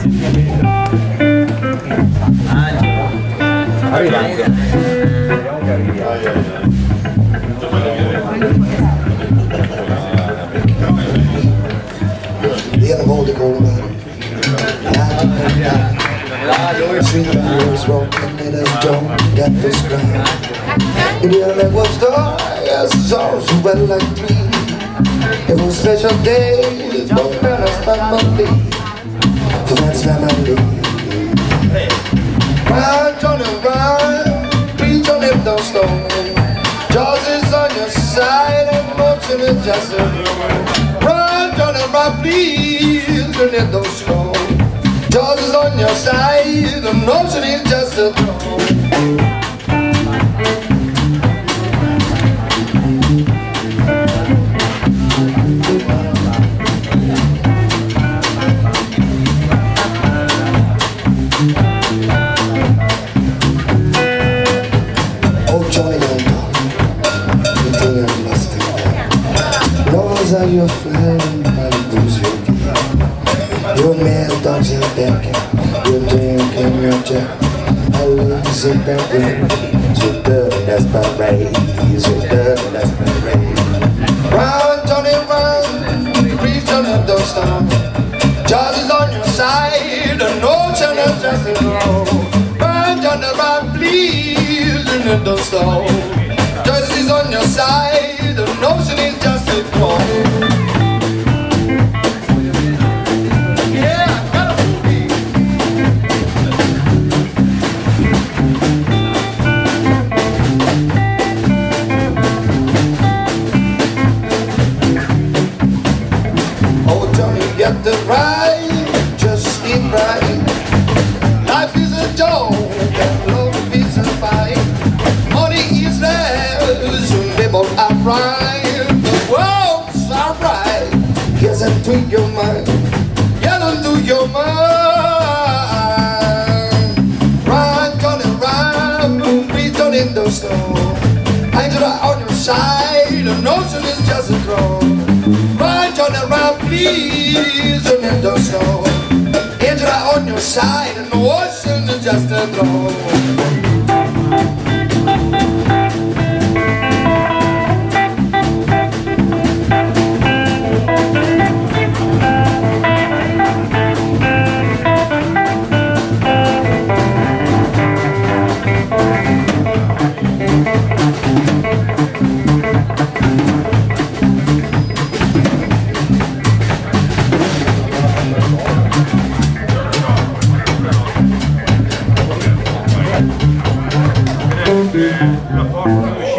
Diyan ang in a like three It was a special day. Both parents by Monday Fernand's family Round on and round, preach on him don't stone. Jaws is on your side and motion is just a Run, and run, please, don't stone. Jaws is on your side, the motion is just a throne there. Those are your friends, Malibu's your key. Your mad dogs in back, your drinking your jack. I lose it back then. So dirty, that's my right. So dirty, that's my right. Round, Johnny, round, on and don't stop. Jaws is on your side, an ocean is just a roll. Round, Johnny, round, please, and don't stop. Jaws is on your side, and are right. The world's alright. Yes, into your mind. Get into your mind. Run, Johnny, run, return in the snow. Angela on your side, the notion is just a throw. Run, Johnny, run, please, and in the snow. Angela on your side, and the ocean is just a throw. Una